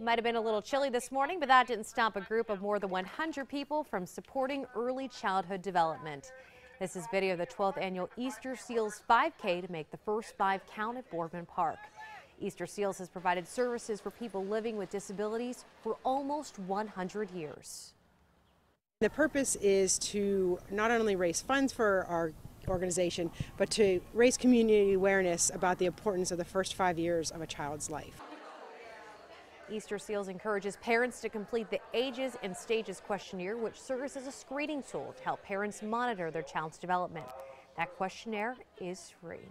Might have been a little chilly this morning, but that didn't stop a group of more than 100 people from supporting early childhood development. This is video of the 12th annual Easter Seals 5K to make the first five count at Boardman Park. Easter Seals has provided services for people living with disabilities for almost 100 years. The purpose is to not only raise funds for our organization, but to raise community awareness about the importance of the first five years of a child's life. Easter Seals encourages parents to complete the Ages and Stages questionnaire, which serves as a screening tool to help parents monitor their child's development. That questionnaire is free.